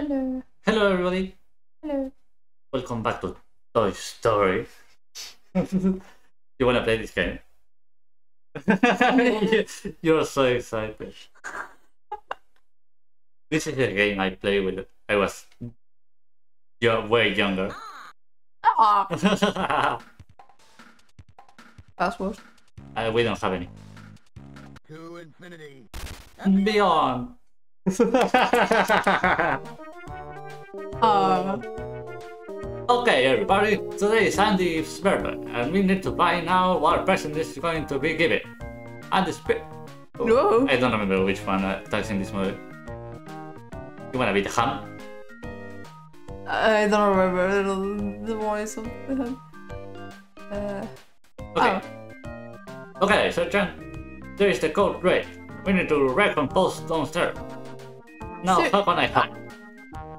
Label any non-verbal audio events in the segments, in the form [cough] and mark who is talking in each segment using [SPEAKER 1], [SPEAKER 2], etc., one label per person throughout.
[SPEAKER 1] Hello.
[SPEAKER 2] Hello, everybody.
[SPEAKER 1] Hello.
[SPEAKER 2] Welcome back to Toy Story. you wanna play this game? [laughs] You're so excited. This is a game I played with. I was yo- way younger.
[SPEAKER 1] Ah. [laughs] Password.
[SPEAKER 2] uh, we don't have any.
[SPEAKER 3] To infinity.
[SPEAKER 2] Beyond. [laughs]
[SPEAKER 1] Uh,
[SPEAKER 2] okay, everybody. Today is Andy's birthday, and we need to find out what present is going to be given. Andy's birthday.
[SPEAKER 1] Whoa.
[SPEAKER 2] I don't remember which one uh, attacks in this movie. You wanna be the Hamm?
[SPEAKER 1] I don't remember the, voice of the uh,
[SPEAKER 2] Okay. Okay, so John, there is the code red. We need to recompose downstairs. Now,
[SPEAKER 1] Sir-
[SPEAKER 2] how can I help?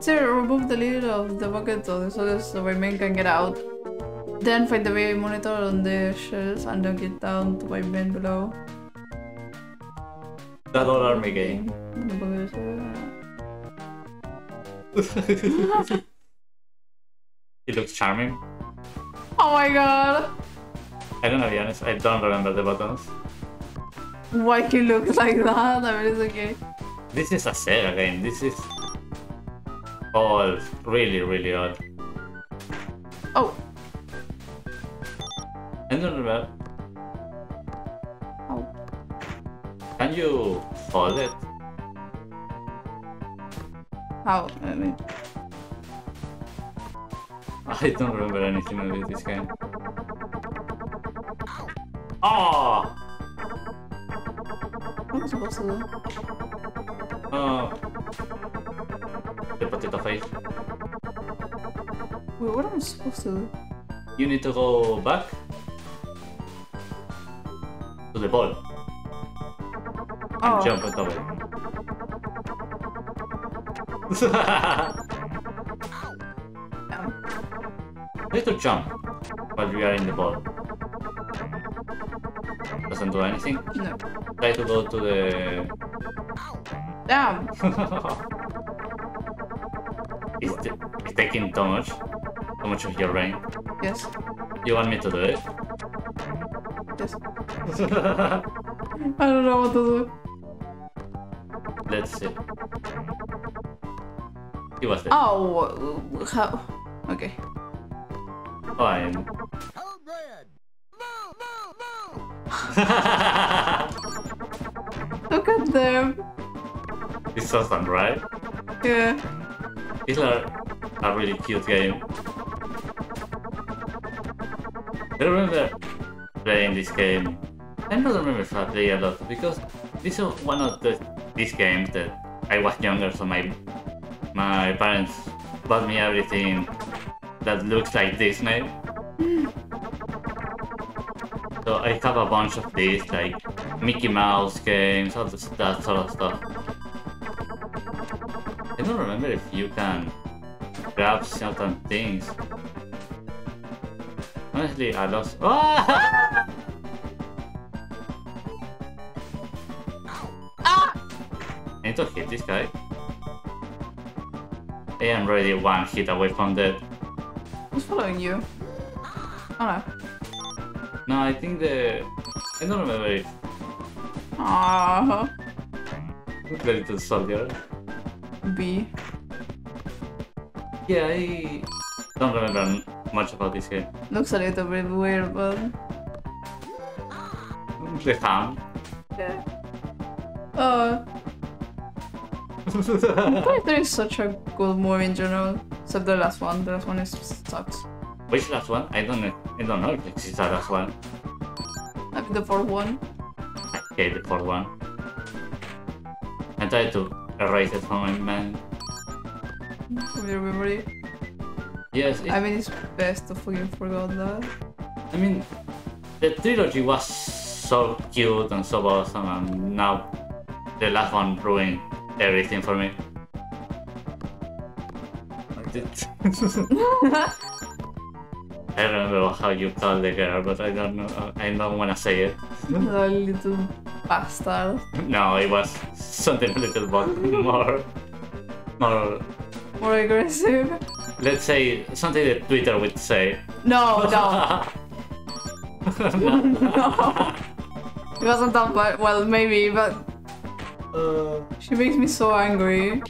[SPEAKER 1] Sir, remove the lid of the bucket so the so my man can get out. Then find the baby monitor on the shelves and then get down to my bin below.
[SPEAKER 2] That all army game. [laughs] it looks charming.
[SPEAKER 1] Oh my god!
[SPEAKER 2] I don't know, to be honest. I don't remember the buttons.
[SPEAKER 1] Why he looks like that? I mean, it's okay.
[SPEAKER 2] This is a Sega game. This is all really, really odd.
[SPEAKER 1] Oh,
[SPEAKER 2] I don't remember.
[SPEAKER 1] oh.
[SPEAKER 2] Can you hold it?
[SPEAKER 1] How? I mean,
[SPEAKER 2] I don't remember anything about this game. Oh!
[SPEAKER 1] what am I supposed to do?
[SPEAKER 2] Oh. The potato face.
[SPEAKER 1] Wait, what am I supposed to do?
[SPEAKER 2] You need to go back to the ball and
[SPEAKER 1] Oh,
[SPEAKER 2] jump on top of it. You need to jump while we are in the ball. Doesn't do anything.
[SPEAKER 1] No.
[SPEAKER 2] Try to go to the.
[SPEAKER 1] Damn! [laughs]
[SPEAKER 2] it's, it's taking too much, too much of your brain.
[SPEAKER 1] Yes,
[SPEAKER 2] You want me to do it?
[SPEAKER 1] yes. [laughs] I don't know what to do.
[SPEAKER 2] Let's see. He was there.
[SPEAKER 1] Oh, how? Okay.
[SPEAKER 2] Fine.
[SPEAKER 3] Move, move, move.
[SPEAKER 1] Look at them. [laughs]
[SPEAKER 2] it's awesome, right?
[SPEAKER 1] Yeah.
[SPEAKER 2] It's a, a really cute game. I remember playing this game. I don't remember if I played a lot because this is one of the these games that I was younger, so my my parents bought me everything that looks like Disney. So I have a bunch of these, like Mickey Mouse games, all this, that sort of stuff. I don't remember if you can grab certain things. Honestly, I lost. Ah! [laughs]
[SPEAKER 1] Ah!
[SPEAKER 2] I need to hit this guy. I am already one hit away from death.
[SPEAKER 1] Who's following you? Oh
[SPEAKER 2] No, I think the. I don't remember if
[SPEAKER 1] no. Ah.
[SPEAKER 2] the little soldier.
[SPEAKER 1] B.
[SPEAKER 2] Yeah, I don't remember much about this game.
[SPEAKER 1] Looks a little bit weird, but.
[SPEAKER 2] The Hamm.
[SPEAKER 1] Yeah. Uh, Toy Story is such a good movie in general. Except the last one. The last one is sucks.
[SPEAKER 2] Which last one? I don't know. I don't know if it's the last one.
[SPEAKER 1] I mean, the fourth one.
[SPEAKER 2] Okay, the fourth one. And I tried erase it from my mind.
[SPEAKER 1] From your memory.
[SPEAKER 2] Yes,
[SPEAKER 1] I mean, it's best to fucking forgot that.
[SPEAKER 2] I mean, the trilogy was so cute and so awesome, and now the last one ruined everything for me. [laughs] I don't know how you call the girl, but I don't know. I don't want to say it. [laughs]
[SPEAKER 1] the little bastard.
[SPEAKER 2] No, it was something a little bit more, more
[SPEAKER 1] More aggressive?
[SPEAKER 2] Let's say something that Twitter would say.
[SPEAKER 1] No, no. no. [laughs] [laughs] no. It wasn't that bad. Well, maybe, but
[SPEAKER 2] Uh,
[SPEAKER 1] she makes me so angry.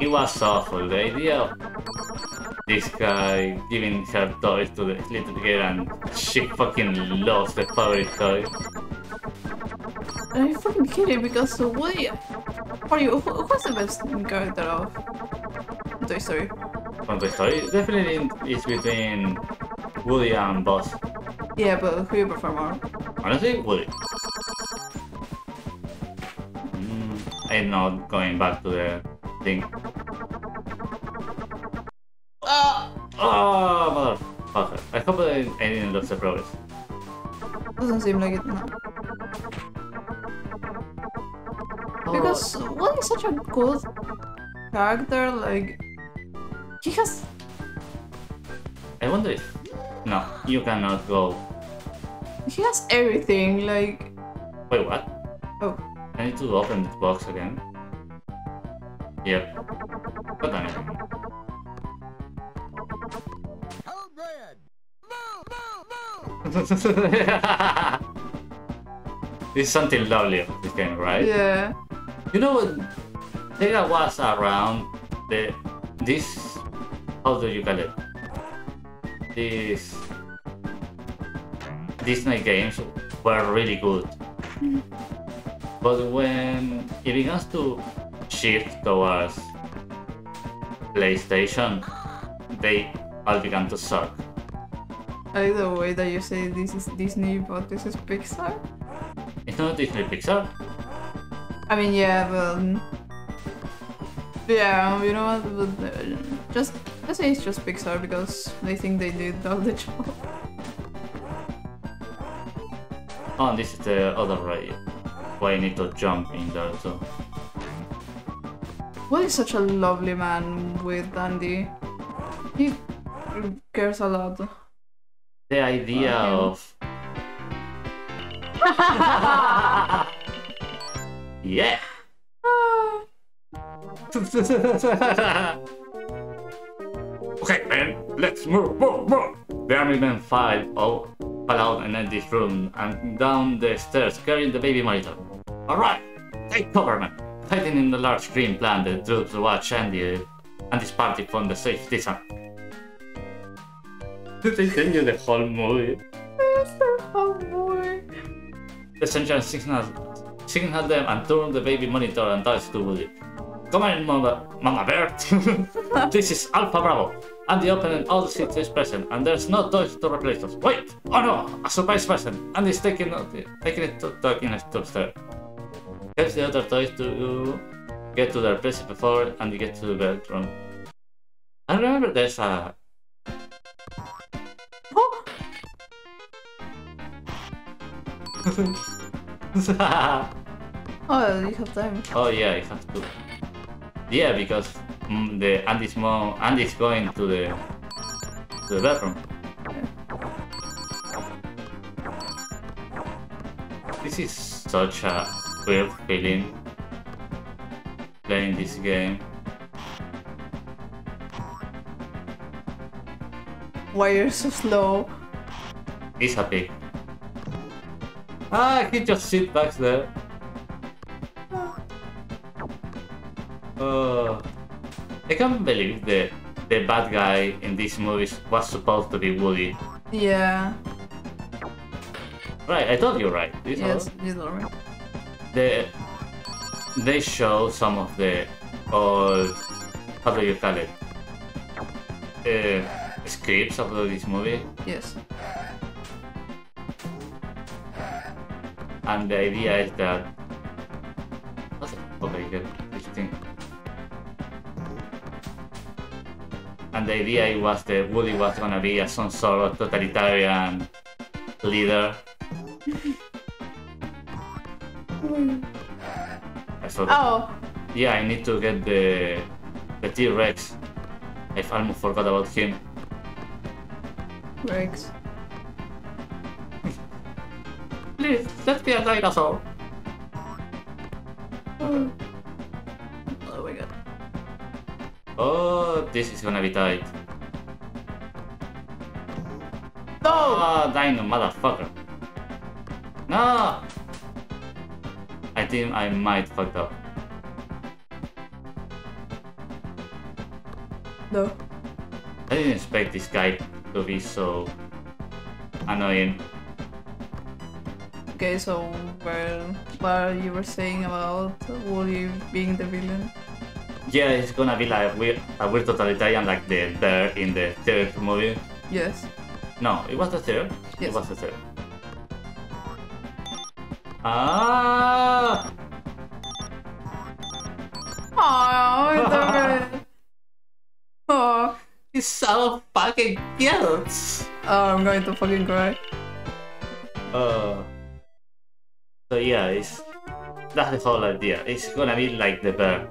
[SPEAKER 2] it was awful. The idea of this guy giving her toys to the little girl and she fucking lost the favorite toy.
[SPEAKER 1] Are you fucking kidding? Because Woody. Are you? Who, who's the best character of Toy Story?
[SPEAKER 2] From the story, definitely it's between Woody and Buzz.
[SPEAKER 1] Yeah, but who you prefer more?
[SPEAKER 2] Honestly, Woody. Mm, I'm not going back to the thing.
[SPEAKER 1] Ah!
[SPEAKER 2] Oh, motherfucker. I hope I, I didn't lose the progress.
[SPEAKER 1] Doesn't seem like it. No. Because Woody is such a good character. Like he has.
[SPEAKER 2] I wonder if... No, you cannot go...
[SPEAKER 1] He has everything. Like
[SPEAKER 2] Wait, what?
[SPEAKER 1] oh.
[SPEAKER 2] I need to open this box again. Yep. God damn it. Is something lovely of this game, right?
[SPEAKER 1] Yeah.
[SPEAKER 2] You know? Sega was around the this how do you call it? These Disney games were really good. But when it begins to shift towards PlayStation, they all began to suck.
[SPEAKER 1] I like the way that you say this is Disney, but this is Pixar.
[SPEAKER 2] It's not Disney Pixar.
[SPEAKER 1] I mean, yeah, but um, yeah, you know what? But, uh, just I say it's just Pixar because they think they did all the [laughs] job.
[SPEAKER 2] Oh, and this is the other way. Why I need to jump in there too.
[SPEAKER 1] What is such a lovely man with Andy. He cares a lot.
[SPEAKER 2] The idea of [laughs] [laughs] yeah. [laughs] okay, man, let's move, move, move. The army men filed oh, fell out and entered this room and down the stairs carrying the baby monitor. Alright, take cover, man. Hiding in the large green plant, the troops watch Andy and his party from the safe distance. Did they tell you the whole movie?
[SPEAKER 1] oh boy.
[SPEAKER 2] The Sunshine signals, signal them and turn the baby monitor and dies to Woody. Come on, Mama, Mama Bear. [laughs] this is Alpha Bravo. And the opening all seats is present, and there's no toys to replace us. Wait! Oh no! A surprise present! And he's taking, taking it to taking it upstairs. Helps the other toys to get to their place before and get to the bedroom. I remember there's a
[SPEAKER 1] Oh, [laughs] oh, you have time.
[SPEAKER 2] Oh yeah, I have to. Yeah, because mm, the Andy's mom, Andy's going to the to the bedroom. This is such a weird feeling playing this game.
[SPEAKER 1] Why you're so slow?
[SPEAKER 2] He's a pig. Ah, he just sit back there. Can't believe the the bad guy in these movies was supposed to be Woody.
[SPEAKER 1] Yeah.
[SPEAKER 2] Right, I thought you were right. This
[SPEAKER 1] Yes,
[SPEAKER 2] all-
[SPEAKER 1] you know right.
[SPEAKER 2] The they show some of the old how do you call it? Uh, scripts of this movie,
[SPEAKER 1] Yes.
[SPEAKER 2] and the idea is that what's it? Okay, And the idea was that Woody was gonna be a, some sort of totalitarian leader. [laughs] I thought
[SPEAKER 1] Oh,
[SPEAKER 2] Yeah, I need to get the the T-Rex. I almost forgot about him.
[SPEAKER 1] Rex.
[SPEAKER 2] Please, let be a dinosaur.
[SPEAKER 1] Oh. Oh
[SPEAKER 2] this is gonna be tight.
[SPEAKER 1] No!
[SPEAKER 2] Oh, dino motherfucker. No! I think I might fucked up.
[SPEAKER 1] No.
[SPEAKER 2] I didn't expect this guy to be so annoying.
[SPEAKER 1] Okay, so where, what you were saying about Woody being the villain?
[SPEAKER 2] Yeah, it's gonna be like weird, a weird totalitarian like the bear in the third movie.
[SPEAKER 1] Yes.
[SPEAKER 2] No, it was the third.
[SPEAKER 1] Yes.
[SPEAKER 2] It was the third. Ah!
[SPEAKER 1] Oh. Oh, [laughs]
[SPEAKER 2] He's so fucking cute.
[SPEAKER 1] oh, I'm going to fucking cry.
[SPEAKER 2] Uh, so yeah, it's that's the whole idea. It's gonna be like the bear.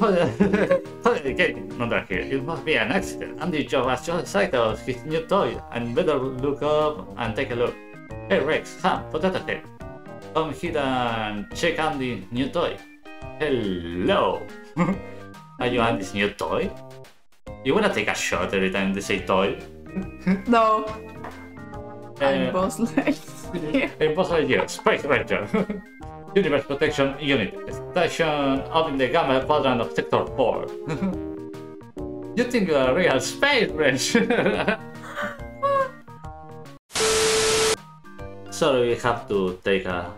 [SPEAKER 2] Okay, not here. It must be an accident. Andy Joe has just excited of his new toy and better look up and take a look. Hey Rex, Hamm, Potato Head. Come here and check Andy's new toy. Hello. [laughs] Are you Andy's new toy? You wanna take a shot every time they say toy? [laughs]
[SPEAKER 1] No,
[SPEAKER 2] Uh,
[SPEAKER 1] I'm Buzz Lightyear.
[SPEAKER 2] Impossible Year, Space Ranger. [laughs] Universe Protection Unit. Station up in the Gamma quadrant of Sector 4. [laughs] you think you're a real Space Ranger? [laughs] Sorry, we have to take a,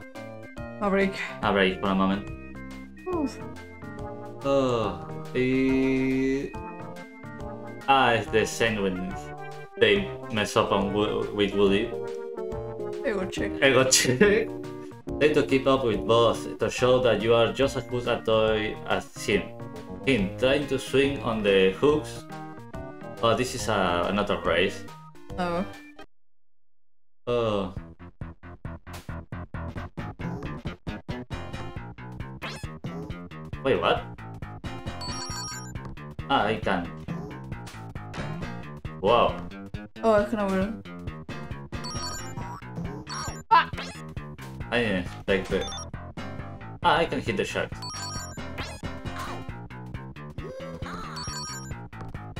[SPEAKER 1] A break.
[SPEAKER 2] a break for a moment. Oh, eh, Ah, it's the same when they mess up on with Woody.
[SPEAKER 1] Will check.
[SPEAKER 2] Ego check. Try to keep up with both to show that you are just as good a toy as him. Him trying to swing on the hooks. Oh, this is a, another race.
[SPEAKER 1] Oh.
[SPEAKER 2] Oh. Wait, what? Ah, I can. Wow.
[SPEAKER 1] Oh, I can over.
[SPEAKER 2] I didn't expect it. Ah, I can hit the shark.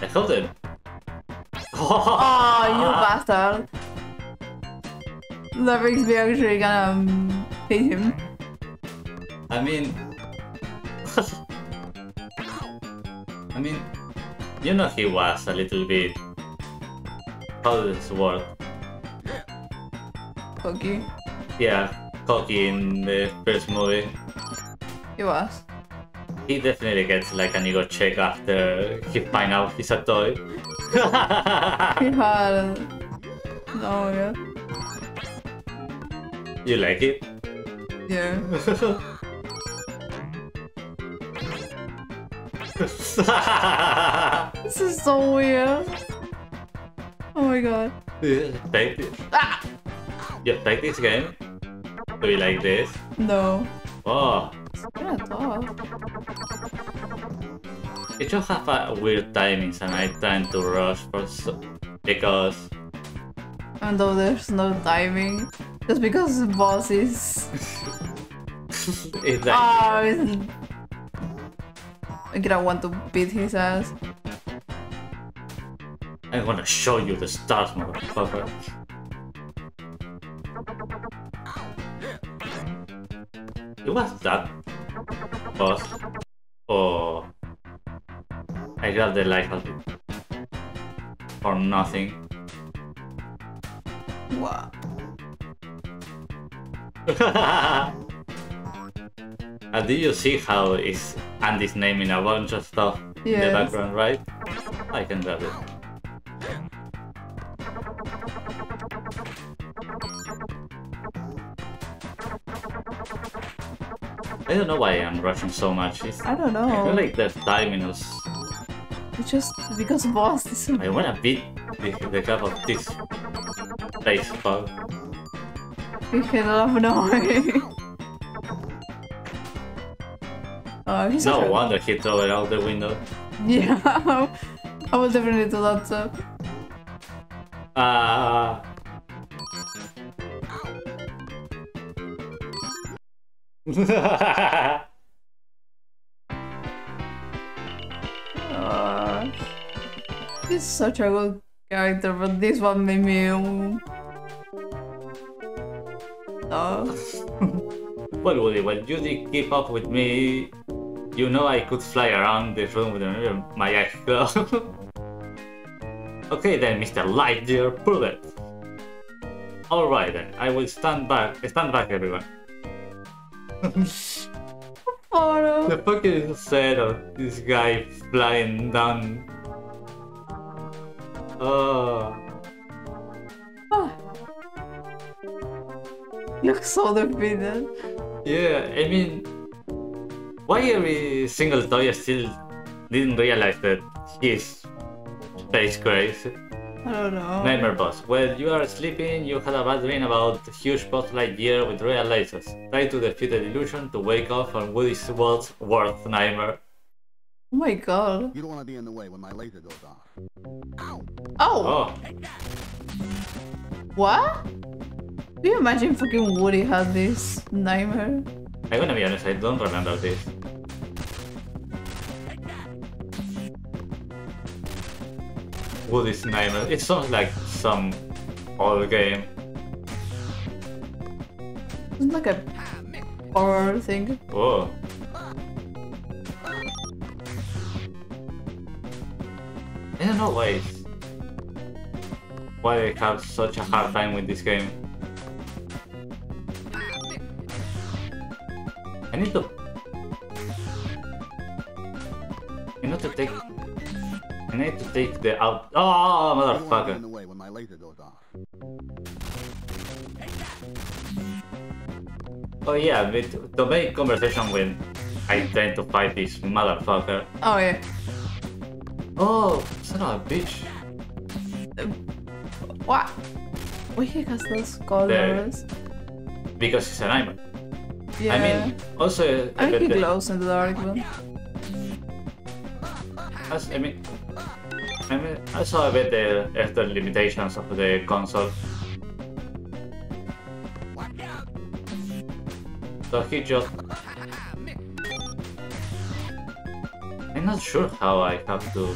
[SPEAKER 2] I hold it.
[SPEAKER 1] Oh, you [laughs] bastard. That makes me actually gonna um, hate him.
[SPEAKER 2] I mean, [laughs] I mean, you know he was a little bit. How does this work?
[SPEAKER 1] Cookie.
[SPEAKER 2] Yeah, in the first movie.
[SPEAKER 1] He was.
[SPEAKER 2] He definitely gets like an ego check after he finds out he's a toy.
[SPEAKER 1] He [laughs] had. Oh, yeah.
[SPEAKER 2] you like it?
[SPEAKER 1] Yeah. [laughs] This is so weird. Oh my god.
[SPEAKER 2] You expect it?
[SPEAKER 1] Ah!
[SPEAKER 2] You expect this game? To be like this?
[SPEAKER 1] No.
[SPEAKER 2] Oh,
[SPEAKER 1] It's kinda tough.
[SPEAKER 2] it just have a weird timings and I tend to rush for so because
[SPEAKER 1] Even though there's no timing. Just because the boss is.
[SPEAKER 2] it's like
[SPEAKER 1] Oh, it's... I gonna want to beat his ass.
[SPEAKER 2] I'm gonna show you the stars, motherfucker. It was that boss. Oh, I got the life of for nothing.
[SPEAKER 1] Wow. [laughs]
[SPEAKER 2] and did you see how is Andy's naming a bunch of stuff in the background, right? I can grab it. I don't know why I'm rushing so much. It's,
[SPEAKER 1] I don't know.
[SPEAKER 2] I feel like the timing is.
[SPEAKER 1] It's just because boss is.
[SPEAKER 2] I wanna beat the, the crap of this face bug. [laughs]
[SPEAKER 1] You cannot annoying. Oh, he's
[SPEAKER 2] No wonder he threw it out the window.
[SPEAKER 1] Yeah, [laughs] I will definitely do that too.
[SPEAKER 2] Ah.
[SPEAKER 1] He's such a good character, but this one made me. Oh,
[SPEAKER 2] Well, Woody, when you did keep up with me, you know I could fly around this room with my [laughs] eyes closed. okay then, Mr. Lightyear, prove it. Alright then, I will stand back. Stand back, everyone.
[SPEAKER 1] Oh
[SPEAKER 2] The fucking set of this guy flying down. Oh,
[SPEAKER 1] Ah. You're so defeated.
[SPEAKER 2] yeah, I mean, why every single toy still didn't realize that he's space crazy?
[SPEAKER 1] I don't know.
[SPEAKER 2] Nightmare boss. When you are sleeping, you had a bad dream about huge Buzz Lightyear with real lasers. Try to defeat the illusion to wake up from Woody's world's worst nightmare.
[SPEAKER 1] Oh my god.
[SPEAKER 3] You don't want to be in the way when my laser goes off. Ow!
[SPEAKER 1] Oh,
[SPEAKER 2] Oh,
[SPEAKER 1] what? Do you imagine fucking Woody had this nightmare?
[SPEAKER 2] I'm gonna be honest, I don't remember this. Woody's name? It sounds like some old game.
[SPEAKER 1] It's like a horror thing.
[SPEAKER 2] Oh. I don't know why it's- why I have such a hard time with this game. I need to I need to take I need to take the out Oh
[SPEAKER 3] You don't want to be in
[SPEAKER 2] motherfucker.
[SPEAKER 3] the way when my laser goes off.
[SPEAKER 2] Oh yeah, but to make conversation when I tend to fight this motherfucker.
[SPEAKER 1] Oh yeah.
[SPEAKER 2] Oh, son of a bitch.
[SPEAKER 1] What? Why he has those colors?
[SPEAKER 2] Because it's an iron.
[SPEAKER 1] Yeah.
[SPEAKER 2] I mean, also,
[SPEAKER 1] I think he
[SPEAKER 2] the-
[SPEAKER 1] glows in the dark, but
[SPEAKER 2] as- I mean, I mean, I saw a bit the after limitations of the console. So he just. I'm not sure how I have to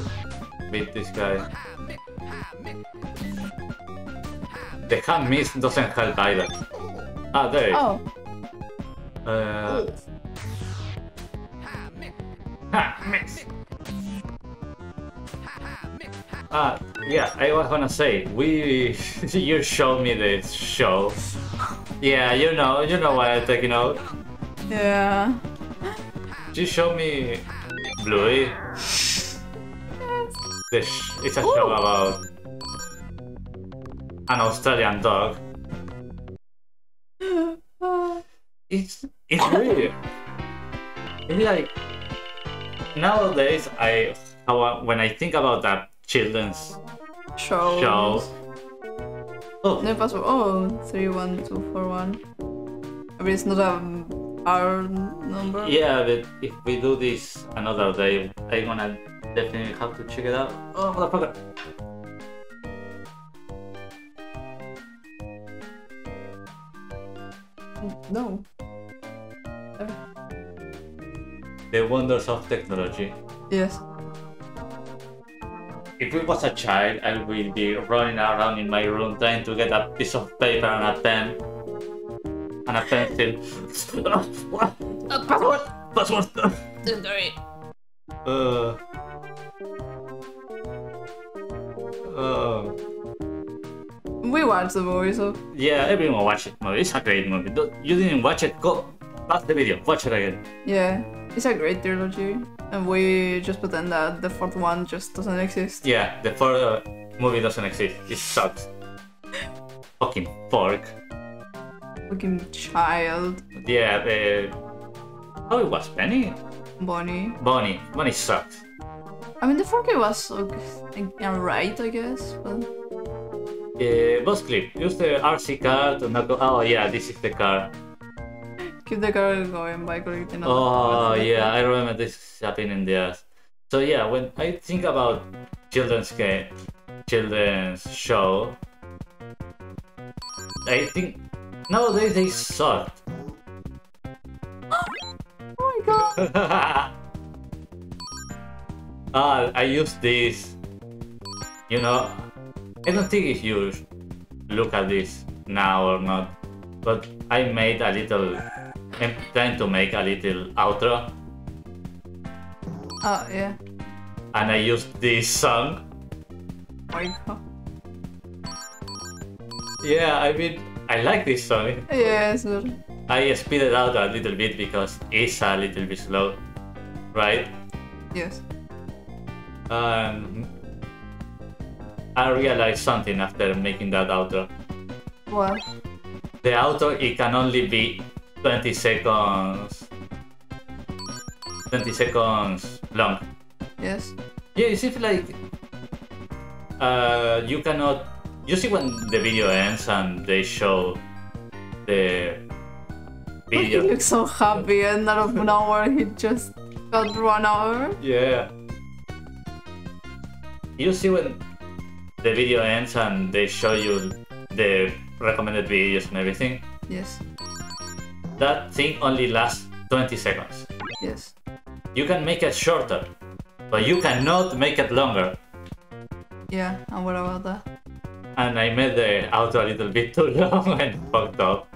[SPEAKER 2] beat this guy. The hand miss doesn't help either. Ah, there. it is.
[SPEAKER 1] oh,
[SPEAKER 2] Uh, ha, miss. Ah, yeah, I was gonna say, we, [laughs] you showed me this show. Yeah, you know, you know what I'm talking about.
[SPEAKER 1] yeah.
[SPEAKER 2] You showed me Bluey. Sh- it's a show about an Australian dog. [gasps] It's it's weird. It's like nowadays I- when I think about that children's
[SPEAKER 1] Shows.
[SPEAKER 2] show. Oh,
[SPEAKER 1] No password. Oh, three one two four one. I mean, it's not our number.
[SPEAKER 2] yeah, but if we do this another day, I'm gonna definitely have to check it out. Oh, motherfucker!
[SPEAKER 1] No.
[SPEAKER 2] The wonders of technology.
[SPEAKER 1] Yes.
[SPEAKER 2] If it was a child, I will be running around in my room trying to get a piece of paper and a pen and a pencil.
[SPEAKER 1] Password.
[SPEAKER 2] Password.
[SPEAKER 1] Sorry.
[SPEAKER 2] Uh. Uh.
[SPEAKER 1] We watched the movie, so
[SPEAKER 2] Yeah, everyone watch it. Movie. It's a great movie. Don't- You didn't watch it? Go back the video. Watch it again.
[SPEAKER 1] yeah, it's a great trilogy, and we just pretend that the fourth one just doesn't exist.
[SPEAKER 2] Yeah, the fourth uh, movie doesn't exist. It sucks. Fucking fork.
[SPEAKER 1] Fucking child,
[SPEAKER 2] Yeah. Uh, oh, it was Penny.
[SPEAKER 1] Bonnie.
[SPEAKER 2] Bonnie. Bonnie sucks.
[SPEAKER 1] I mean, the 4K was okay, alright, I guess, but
[SPEAKER 2] Uh, boss clip. Use the RC card to knock. Oh yeah, this is the car.
[SPEAKER 1] Keep the car going by the
[SPEAKER 2] Oh yeah, I remember this happening in the ass. So yeah, when I think about children's game, children's show, I think nowadays they suck. [gasps]
[SPEAKER 1] Oh my god. [laughs]
[SPEAKER 2] ah, I use this you know, I don't think if you look at this now or not, but I made a little. I'm trying to make a little outro,
[SPEAKER 1] Oh, yeah.
[SPEAKER 2] and I used this song.
[SPEAKER 1] Oh my god.
[SPEAKER 2] Yeah, I mean, I like this song.
[SPEAKER 1] Yeah, it's.
[SPEAKER 2] I speed it out a little bit because it's a little bit slow, right?
[SPEAKER 1] Yes.
[SPEAKER 2] Um, I realized something after making that outro.
[SPEAKER 1] What?
[SPEAKER 2] The outro it can only be 20 seconds. 20 seconds long.
[SPEAKER 1] Yes.
[SPEAKER 2] Yeah, it seems like uh, you cannot. You see when the video ends and they show the
[SPEAKER 1] He
[SPEAKER 2] video.
[SPEAKER 1] looks so happy and out of nowhere he just got run over.
[SPEAKER 2] Yeah. You see when the video ends and they show you the recommended videos and everything.
[SPEAKER 1] Yes.
[SPEAKER 2] That thing only lasts 20 seconds.
[SPEAKER 1] Yes.
[SPEAKER 2] You can make it shorter, but you cannot make it longer.
[SPEAKER 1] Yeah, and what about that?
[SPEAKER 2] And I made the outro a little bit too [laughs] long and fucked up.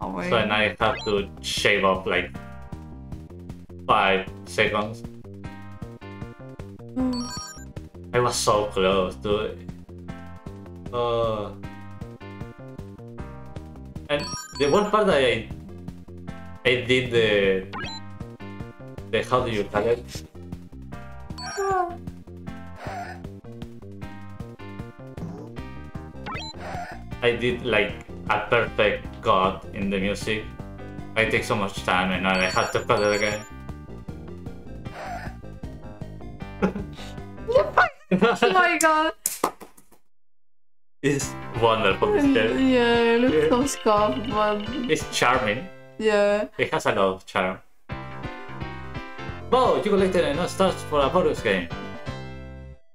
[SPEAKER 1] Oh wait.
[SPEAKER 2] So then I have to shave off like five seconds. I was so close to it. Uh, and the worst part that I I did the the how do you call it? I did like a perfect cut in the music. I take so much time and I had to cut it again.
[SPEAKER 1] oh [laughs] my god.
[SPEAKER 2] It's wonderful. This game.
[SPEAKER 1] Mm, yeah, it looks so scuffed, but
[SPEAKER 2] It's charming.
[SPEAKER 1] Yeah.
[SPEAKER 2] It has a lot of charm. Oh, you collected enough stars for a bonus game.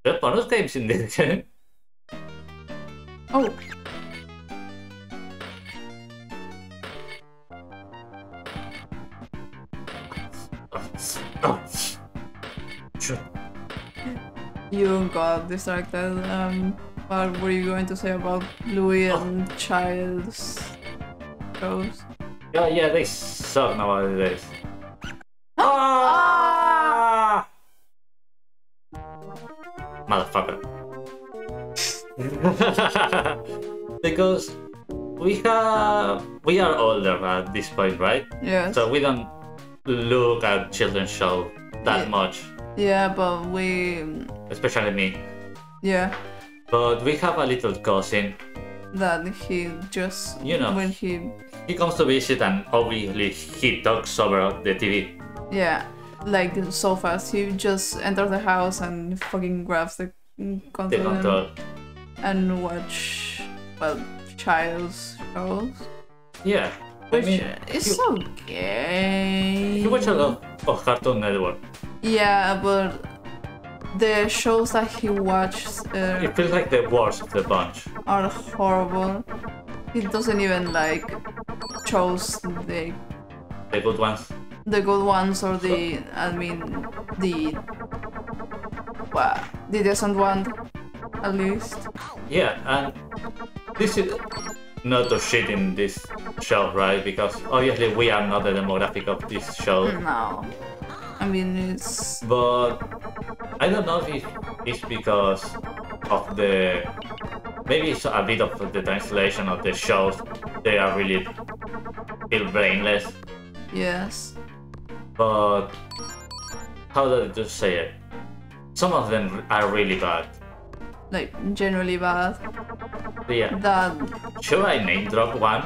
[SPEAKER 2] There [laughs] are bonus games in this game.
[SPEAKER 1] Oh,
[SPEAKER 2] Oh.
[SPEAKER 1] You got distracted. Um, what were you going to say about Louis and Child's shows?
[SPEAKER 2] Yeah, yeah, they suck nowadays. Ah! Motherfucker. [laughs] because we have we are older at this point, right?
[SPEAKER 1] Yes.
[SPEAKER 2] So we don't look at children's show that
[SPEAKER 1] Yeah.
[SPEAKER 2] much,
[SPEAKER 1] Yeah, but we.
[SPEAKER 2] especially me.
[SPEAKER 1] Yeah,
[SPEAKER 2] But we have a little cousin.
[SPEAKER 1] that he just.
[SPEAKER 2] You know.
[SPEAKER 1] When he.
[SPEAKER 2] He comes to visit and obviously he talks over the TV.
[SPEAKER 1] Yeah, like so fast. He just enters the house and fucking grabs the
[SPEAKER 2] The
[SPEAKER 1] control and-
[SPEAKER 2] control.
[SPEAKER 1] and watch. Well, Child's shows.
[SPEAKER 2] Yeah.
[SPEAKER 1] Which
[SPEAKER 2] I mean,
[SPEAKER 1] is
[SPEAKER 2] you,
[SPEAKER 1] okay.
[SPEAKER 2] you watch a lot of Cartoon Network.
[SPEAKER 1] Yeah, but the shows that he watches uh,
[SPEAKER 2] It feels like the worst of the bunch.
[SPEAKER 1] are horrible. He doesn't even like chose the
[SPEAKER 2] The good ones.
[SPEAKER 1] the good ones or the I mean the what the decent one at least.
[SPEAKER 2] Yeah, and this is not to shit in this show, right? Because obviously we are not the demographic of this show.
[SPEAKER 1] No, I mean it's
[SPEAKER 2] But I don't know if it's because of the maybe it's a bit of the translation of the shows. They are really feel brainless.
[SPEAKER 1] yes.
[SPEAKER 2] But how do I just say it? Some of them are really bad.
[SPEAKER 1] Like generally bad.
[SPEAKER 2] Yeah.
[SPEAKER 1] That
[SPEAKER 2] Should I name drop one?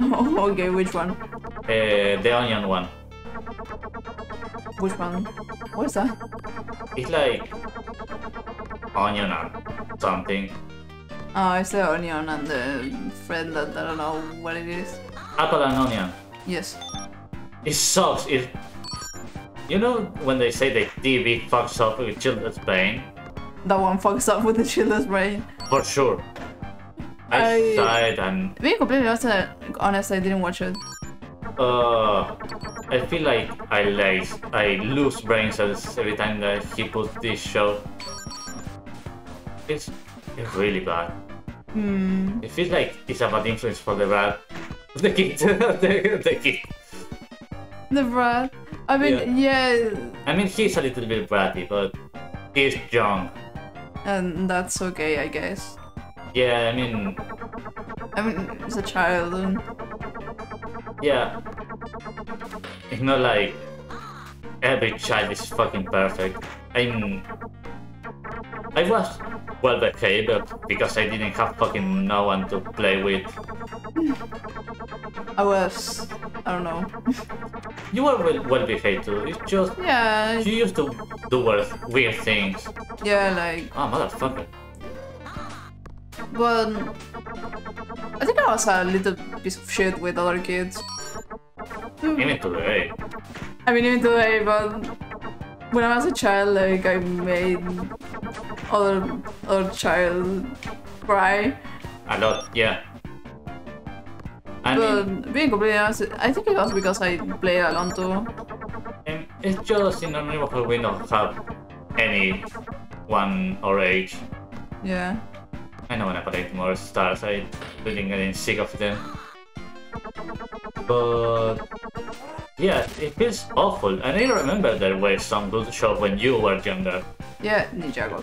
[SPEAKER 2] [laughs]
[SPEAKER 1] okay, which one?
[SPEAKER 2] Uh, the onion one.
[SPEAKER 1] Which one? What's that?
[SPEAKER 2] It's like onion and something.
[SPEAKER 1] Oh, it's the onion and the friend that I don't know what it is.
[SPEAKER 2] Apple and onion.
[SPEAKER 1] Yes.
[SPEAKER 2] It sucks. It. You know when they say the TV fucks up with children's brain?
[SPEAKER 1] That one fucks up with the children's brain.
[SPEAKER 2] For sure. I,
[SPEAKER 1] I-
[SPEAKER 2] it and
[SPEAKER 1] Being completely honest, I didn't watch it.
[SPEAKER 2] uh, I feel like I lace, I lose brain cells every time that he puts this show. it's really bad.
[SPEAKER 1] Hmm.
[SPEAKER 2] It feels like it's a bad influence for the bad [laughs] [laughs] the kid. the, the kid.
[SPEAKER 1] The brat. I mean, yeah.
[SPEAKER 2] I mean he's a little bit bratty, but he's young.
[SPEAKER 1] and that's okay, I guess.
[SPEAKER 2] Yeah, I mean
[SPEAKER 1] I mean, he's a child. And...
[SPEAKER 2] yeah. It's not like every child is fucking perfect. I mean I was well behaved but because I didn't have fucking no one to play with. [laughs]
[SPEAKER 1] I was, I don't know.
[SPEAKER 2] You were well, well behaved too. It's just
[SPEAKER 1] Yeah,
[SPEAKER 2] you used to do weird, weird things.
[SPEAKER 1] yeah, like,
[SPEAKER 2] Oh motherfucker.
[SPEAKER 1] but I think I was a little piece of shit with other kids. Hmm.
[SPEAKER 2] Even today.
[SPEAKER 1] I mean, even today, but when I was a child, like, I made other other child cry.
[SPEAKER 2] A lot, yeah. I mean,
[SPEAKER 1] But being completely honest, I think it was because I played alone too.
[SPEAKER 2] um, it's just in our neighborhood we don't have any one our age.
[SPEAKER 1] Yeah.
[SPEAKER 2] I know when I collect more stars, I really getting sick of them. But yeah, it feels awful. And I remember there were some good shows when you were younger.
[SPEAKER 1] Yeah, Ninjago.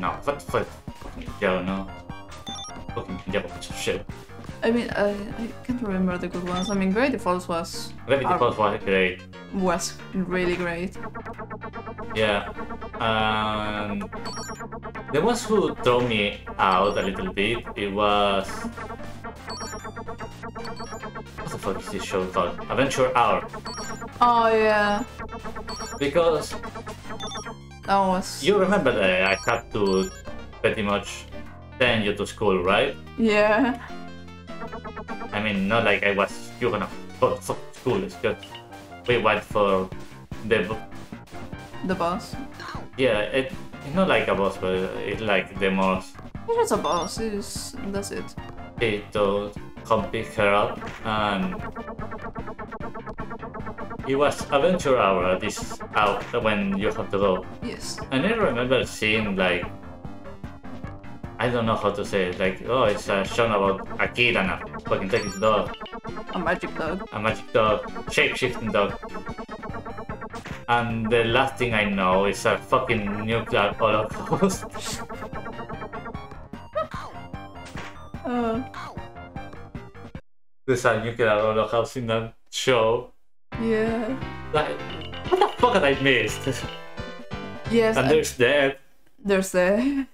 [SPEAKER 2] No, what what fucking Joe, no. Fucking Joe, piece of shit.
[SPEAKER 1] I mean, I, I can't remember the good ones. I mean, Gravity Falls was
[SPEAKER 2] Gravity
[SPEAKER 1] Ah.
[SPEAKER 2] Falls was great.
[SPEAKER 1] was really great.
[SPEAKER 2] Yeah. Um, the ones who throw me out a little bit, it was. What the fuck is this show called? Adventure Hour.
[SPEAKER 1] Oh yeah,
[SPEAKER 2] Because
[SPEAKER 1] that was
[SPEAKER 2] you remember that I had to pretty much send you to school, right?
[SPEAKER 1] yeah.
[SPEAKER 2] I mean, not like I was, you're gonna go to school, it's just we went for the.
[SPEAKER 1] The boss.
[SPEAKER 2] Yeah, it, it's not like a boss, but it's like the most
[SPEAKER 1] It's a boss. It's that's it.
[SPEAKER 2] it to come pick her up and it was adventure hour this out when you have to go
[SPEAKER 1] Yes.
[SPEAKER 2] and i remember seeing like i don't know how to say it like oh it's a show about a kid and a fucking talking dog
[SPEAKER 1] A magic dog.
[SPEAKER 2] a magic dog shape-shifting dog and the last thing i know is a fucking nuclear holocaust [laughs]
[SPEAKER 1] Uh,
[SPEAKER 2] there's a nuclear holocaust in that show
[SPEAKER 1] yeah.
[SPEAKER 2] like what the fuck had i missed
[SPEAKER 1] Yes.
[SPEAKER 2] And
[SPEAKER 1] and
[SPEAKER 2] there's that.
[SPEAKER 1] there's the [laughs]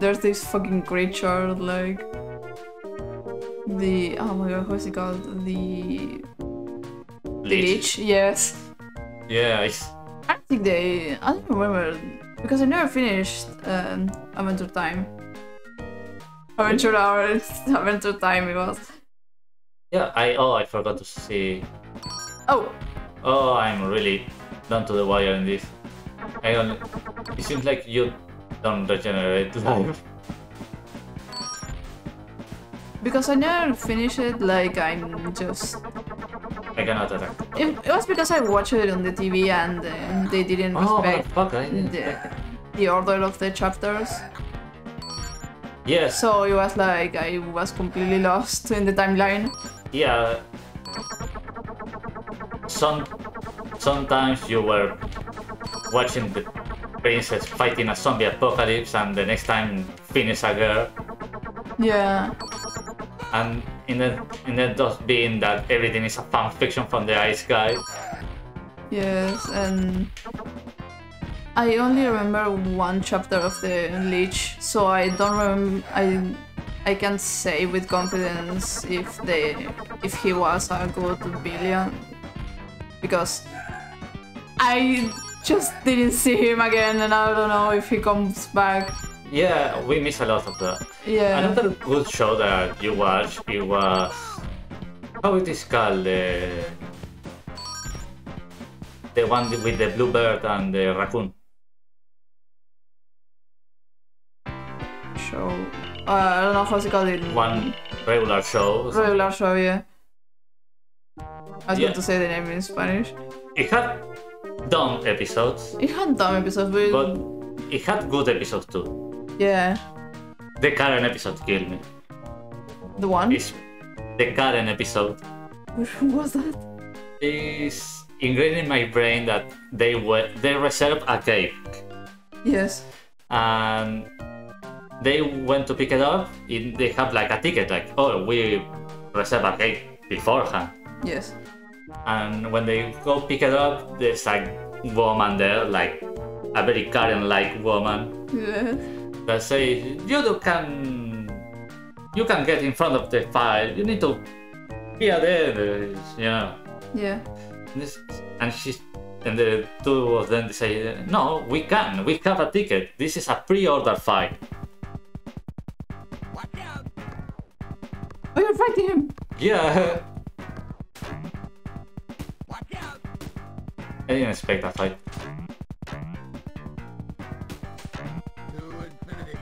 [SPEAKER 1] there's this fucking creature like the oh my god, what's it called? The the leech. Yes.
[SPEAKER 2] Yeah,
[SPEAKER 1] I don't think they. I don't remember because I never finished um, Adventure Time. Adventure Hour, [laughs] Adventure Time it was.
[SPEAKER 2] yeah. I oh I forgot to see.
[SPEAKER 1] Oh,
[SPEAKER 2] Oh, I'm really down to the wire in this. I only. It seems like you don't regenerate life.
[SPEAKER 1] because I never finished it. Like I'm just.
[SPEAKER 2] I cannot attack.
[SPEAKER 1] It, it was because I watched it on the TV and uh, they didn't
[SPEAKER 2] Oh,
[SPEAKER 1] respect
[SPEAKER 2] fuck! I didn't
[SPEAKER 1] the, the order of the chapters.
[SPEAKER 2] Yes.
[SPEAKER 1] So it was like I was completely lost in the timeline.
[SPEAKER 2] Yeah. Some. Sometimes you were watching the princess fighting a zombie apocalypse, and the next time finish a girl.
[SPEAKER 1] Yeah.
[SPEAKER 2] and in the in the just being that everything is a fan fiction from the ice guy.
[SPEAKER 1] Yes, and I only remember one chapter of the Leech, so I don't remember. I I can't say with confidence if they if he was a good villain because I just didn't see him again, and I don't know if he comes back.
[SPEAKER 2] Yeah, we miss a lot of that.
[SPEAKER 1] Yeah.
[SPEAKER 2] Another good show that you watched it was how it is called the the one with the bluebird and the raccoon.
[SPEAKER 1] show. Uh, I don't know how it called it.
[SPEAKER 2] One regular show.
[SPEAKER 1] regular show. Yeah. I was
[SPEAKER 2] Yeah.
[SPEAKER 1] going to say the name in Spanish.
[SPEAKER 2] It had dumb episodes,
[SPEAKER 1] It had dumb episodes, but,
[SPEAKER 2] but it had good episodes too.
[SPEAKER 1] Yeah.
[SPEAKER 2] The current episode killed me.
[SPEAKER 1] The one?
[SPEAKER 2] It's the current episode
[SPEAKER 1] Which was that?
[SPEAKER 2] is ingrained in my brain that they were they reserved a cake
[SPEAKER 1] Yes.
[SPEAKER 2] and they went to pick it up. It, they have like a ticket, like oh we reserved a cake beforehand.
[SPEAKER 1] Yes.
[SPEAKER 2] And when they go pick it up, there's a woman there, like a very Karen-like woman, [laughs]
[SPEAKER 1] Yeah.
[SPEAKER 2] that say you can you can get in front of the fire. You need to be there, uh, you know.
[SPEAKER 1] Yeah.
[SPEAKER 2] This, and she's and the two of them say, no, we can. We have a ticket. This is a pre-order fight.
[SPEAKER 3] Out!
[SPEAKER 1] Oh, you're fighting him!
[SPEAKER 2] Yeah, [laughs] I didn't expect a fight.
[SPEAKER 3] To infinity.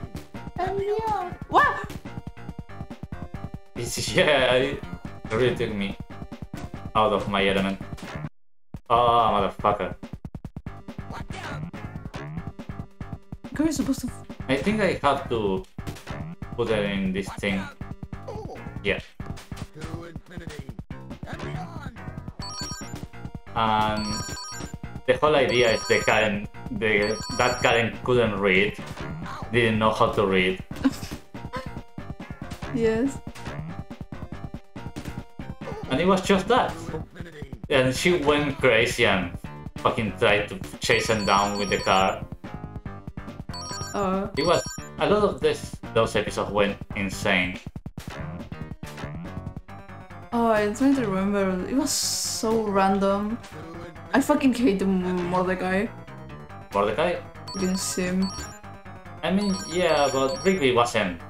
[SPEAKER 1] And yeah. What?
[SPEAKER 2] It's, [laughs] yeah, it really took me out of my element. Oh, motherfucker.
[SPEAKER 3] Watch!
[SPEAKER 1] You're supposed to.
[SPEAKER 2] I think I have to put it in this thing.
[SPEAKER 3] Oh,
[SPEAKER 2] Yeah.
[SPEAKER 3] to infinity and beyond.
[SPEAKER 2] And the whole idea is the Karen, the, that Karen couldn't read, didn't know how to read. [laughs]
[SPEAKER 1] Yes.
[SPEAKER 2] And it was just that. And she went crazy and fucking tried to chase him down with the car.
[SPEAKER 1] Uh.
[SPEAKER 2] It was a lot of this those episodes went insane.
[SPEAKER 1] Oh, I'm trying to remember. It was so random. I fucking hate the Mordecai.
[SPEAKER 2] Mordecai?
[SPEAKER 1] Fucking sim.
[SPEAKER 2] I mean yeah, but Rigby wasn't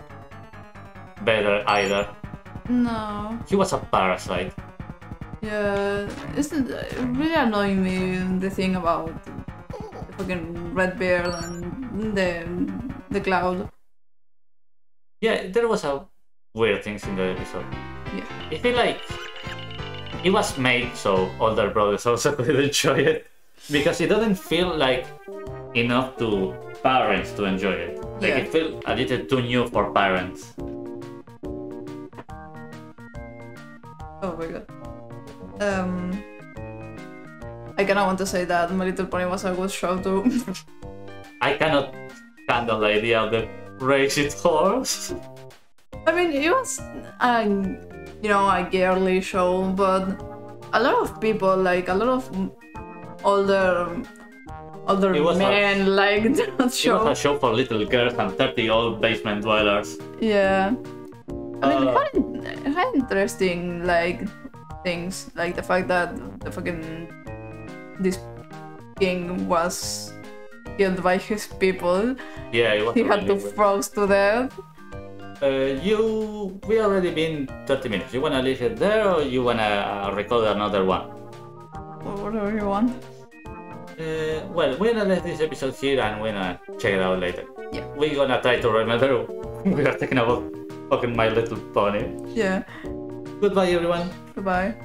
[SPEAKER 2] better either.
[SPEAKER 1] No.
[SPEAKER 2] He was a parasite.
[SPEAKER 1] Yeah. Isn't really annoying me the thing about the fucking Redbeard and the the cloud.
[SPEAKER 2] Yeah, there was a weird things in the episode.
[SPEAKER 1] Yeah.
[SPEAKER 2] I feel like it was made so older brothers also [laughs] could enjoy it. Because it doesn't feel like enough to parents to enjoy it. Like
[SPEAKER 1] Yeah.
[SPEAKER 2] it feels a little too new for parents.
[SPEAKER 1] Oh my god. Um. I kinda want to say that My Little Pony was a good show too. [laughs]
[SPEAKER 2] I cannot handle the idea of the racist horse. [laughs]
[SPEAKER 1] I mean, it was, a, you know, a girly show, but a lot of people, like a lot of older, older
[SPEAKER 2] It was a-
[SPEAKER 1] men, like that
[SPEAKER 2] It was
[SPEAKER 1] show.
[SPEAKER 2] a show for little girls and 30 old basement dwellers.
[SPEAKER 1] Yeah. I mean,
[SPEAKER 2] Uh,
[SPEAKER 1] quite, in- quite interesting, like things, like the fact that the fucking this king was killed by his people.
[SPEAKER 2] Yeah,
[SPEAKER 1] He had to froze to death.
[SPEAKER 2] Uh, you, we already been 30 minutes. You wanna leave it there or you wanna uh, record another one?
[SPEAKER 1] Whatever you want.
[SPEAKER 2] Uh, well, we're gonna leave this episode here and we're gonna check it out later.
[SPEAKER 1] Yeah.
[SPEAKER 2] We're gonna try to remember [laughs] we are talking about fucking My Little Pony.
[SPEAKER 1] Yeah.
[SPEAKER 2] Goodbye, everyone.
[SPEAKER 1] Goodbye.